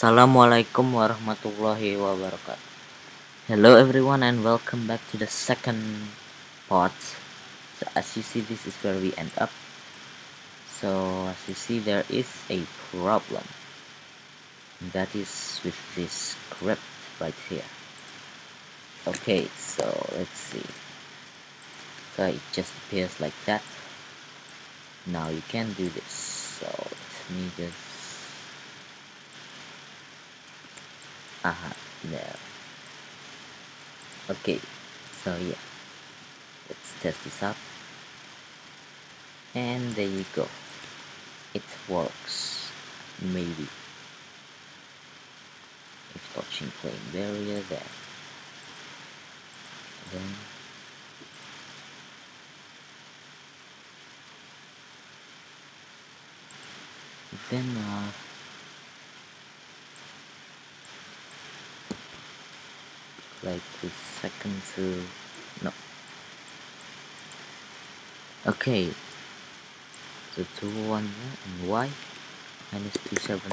Assalamualaikum warahmatullahi wabarakatuh. Hello everyone and welcome back to the second part. So as you see this is where we end up. So as you see there is a problem. That is with this script right here. Okay, so let's see. So it just appears like that. Now you can do this. So let me just aha there. Okay so yeah. Let's test this up. and there you go. It works. Maybe. If touching plane barrier there. Then. Then uh like the second to no. Okay. So 2 1 and y minus 2 7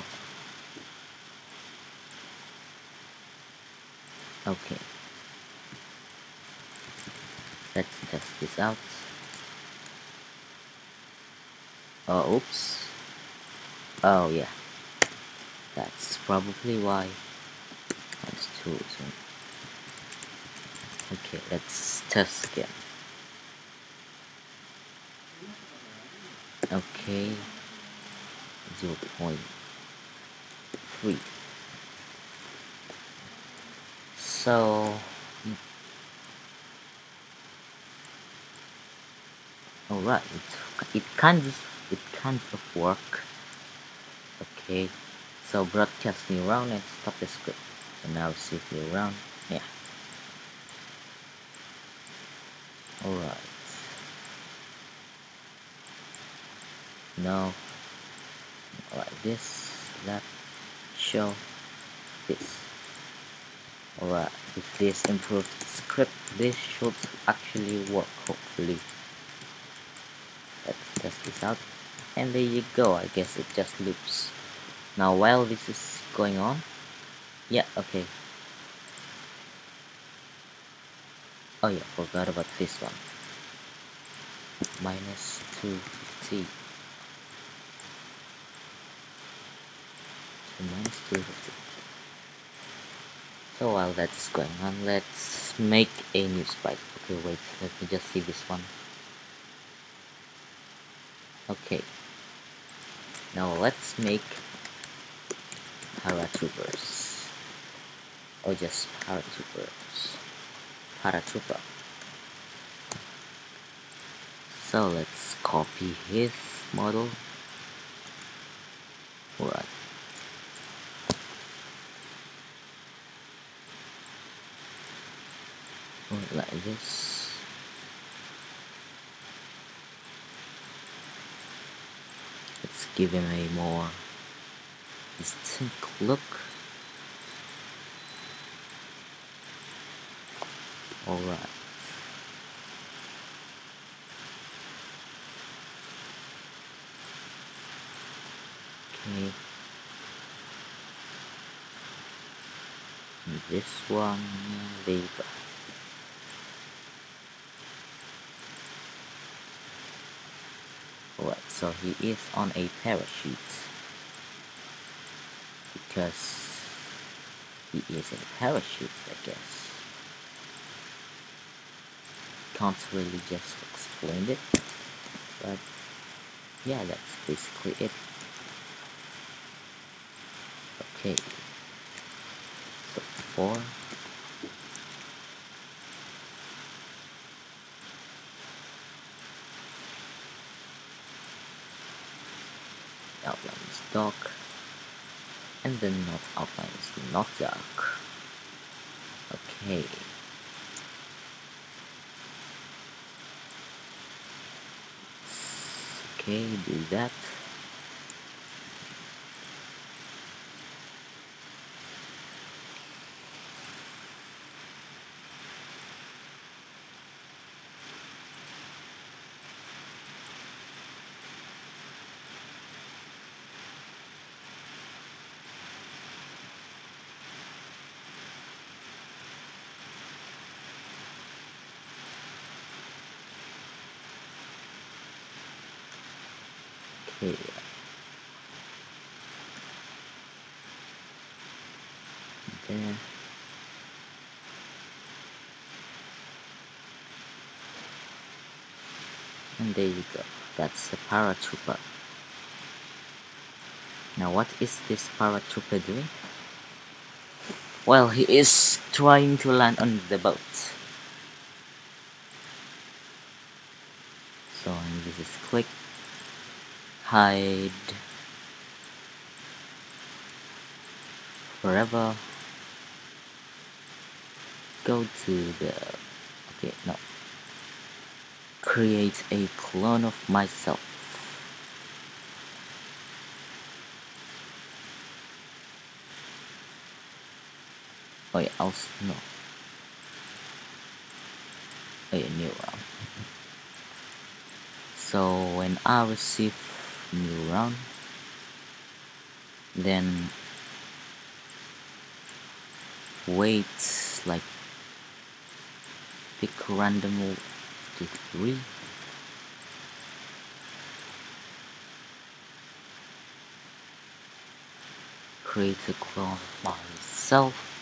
okay. Let's test this out. Oh oops. Oh yeah. That's probably why. That's 2 so Okay, let's test again. Okay, 0 0.3. So, hmm. alright, it, it kind just, it kind of work. Okay, so broadcast new round and stop the script. And now see new round. Yeah. Alright. Now, like this, that, show, this. Alright, if this improved script, this should actually work, hopefully. Let's test this out. And there you go, I guess it just loops. Now while this is going on, yeah, okay, oh yeah forgot about this one. Minus 250 so minus 250 so while that's going on let's make a new sprite okay wait let me just see this one. Okay. Now let's make paratroopers. Or just paratroopers paratrooper. So let's copy his model. Alright. Like this. Let's give him a more distinct look. Alright. Okay. This one, there. Alright, so he is on a parachute. Because he is in a parachute, I guess can't really just explain it but yeah that's basically it. Okay. So four. Outline is dark. And then not outline is not dark. Okay okay do that There. And there you go. That's the paratrooper. Now what is this paratrooper doing? Well, he is trying to land on the boat. So and this is click, hide, forever, go to the, okay, no, create a clone of myself. Oh yeah, also no. Oh yeah, new one So when I receive new round, then wait like pick random to three. Create a clone of myself.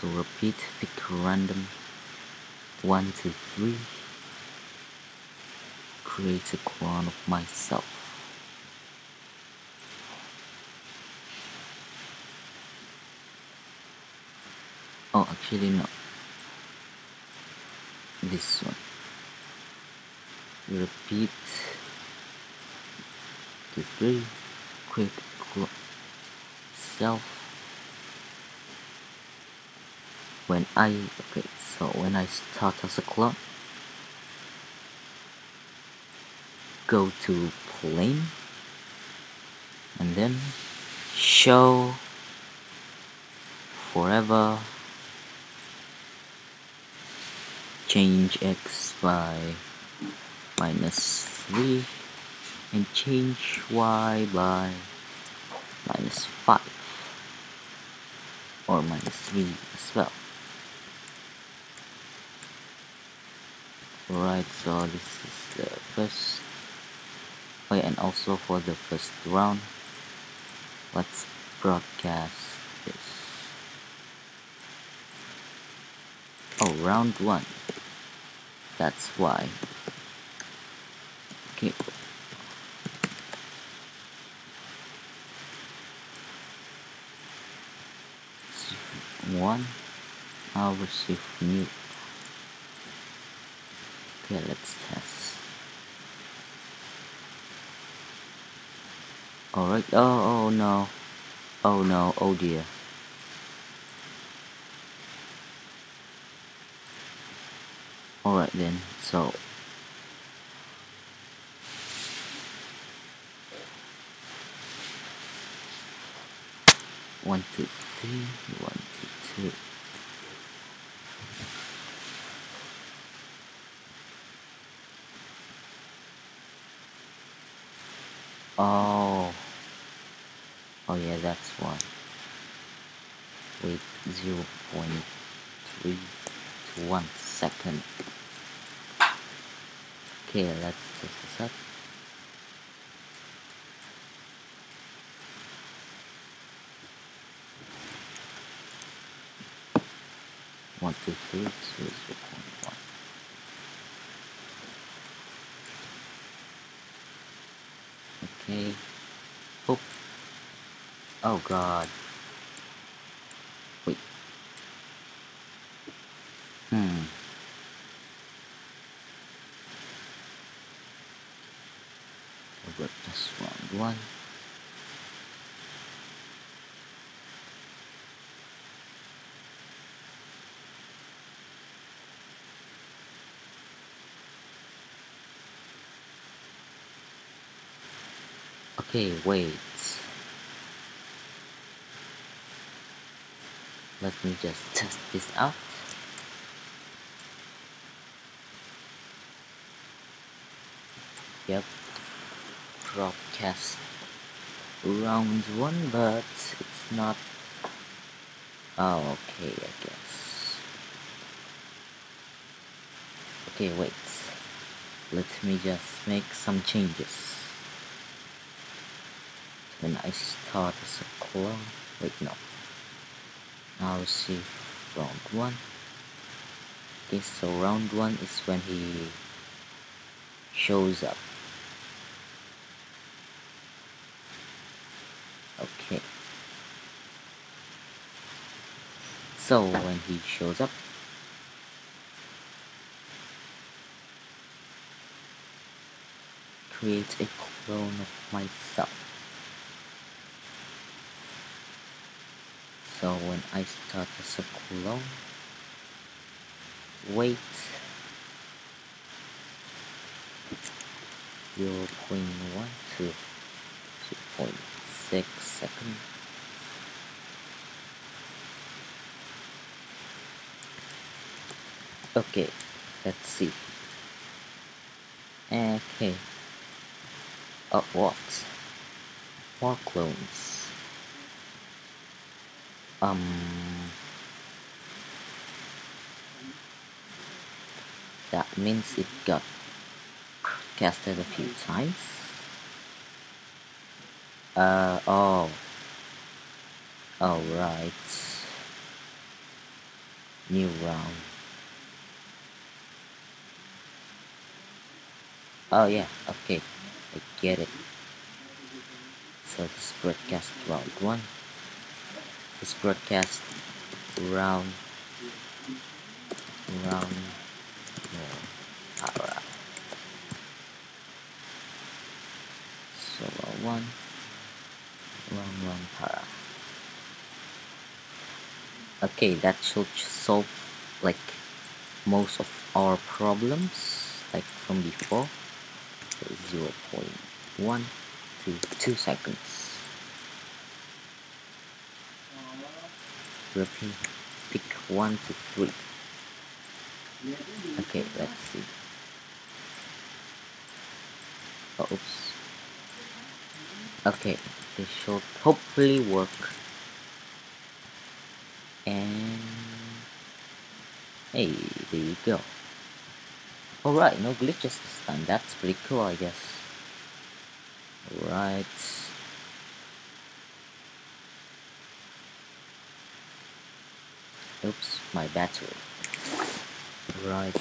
So repeat pick random one, two, three. Create a clone of myself. Oh, actually no. This one. Repeat two, three. quick self when I okay so when I start as a clone go to plane and then show forever change x by minus 3 and change y by minus 5 or minus 3 as well right so this is the first yeah, and also for the first round. Let's broadcast this. Oh round one. That's why. Okay. One. I'll receive new Okay, let's test. Alright, oh, oh no. Oh no, oh dear. Alright then, so. One, two, three, one, two, two. Oh. Oh yeah, that's why. Wait, 0 0.3 to 1 second. Okay, let's test this up. One, two, three, two, zero point one. Okay. Oh. Oh god. Wait. Hmm. I got this one. One. Okay, wait. Let me just test this out. Yep. Broadcast round one, but it's not. Oh, okay, I guess. okay wait let me just make some changes when I start as a clone wait no. Now see round one. Okay so round one is when he shows up. Okay. So when he shows up create a clone of myself so when I start the a clone wait 0 0.1 to 2.6 seconds. Okay let's see. Okay. What? More clones um that means it got casted a few times. Uh oh. All right. New round. Oh yeah, okay, I get it. So this broadcast round one. This broadcast round round no, alright. So round one, round para. Okay, that should solve like most of our problems like from before. 0 0.1 to 2 seconds. Repeat, pick 1 to 3. Okay, let's see. Oh, oops. Okay, this should hopefully work. And hey, there you go. Alright, no glitches this time. That's pretty cool, I guess. Alright. Oops, my battery. Right.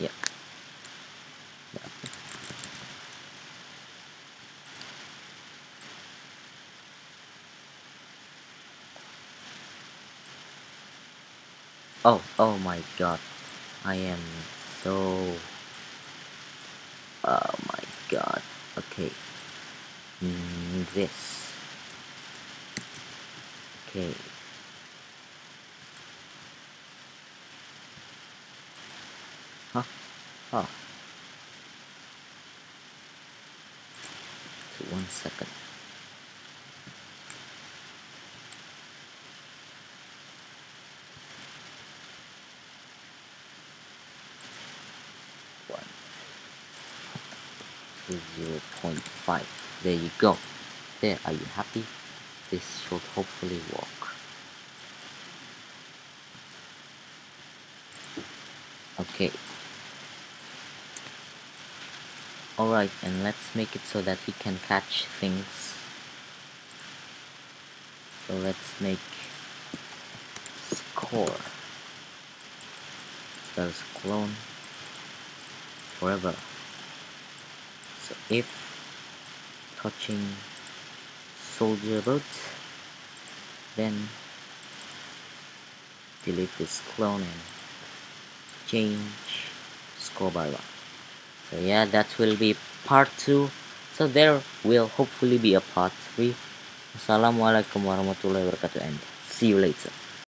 yeah. Oh, oh my god. I am so... Oh my god. Okay. Mm, this. Okay. Huh? Oh. one second. to 0.5 there you go there are you happy this should hopefully work. Okay. Alright and let's make it so that he can catch things. So let's make score. Does clone forever. So if touching soldier boat then delete this clone and change one. So yeah that will be part 2 so there will hopefully be a part 3 Assalamualaikum warahmatullahi wabarakatuh and see you later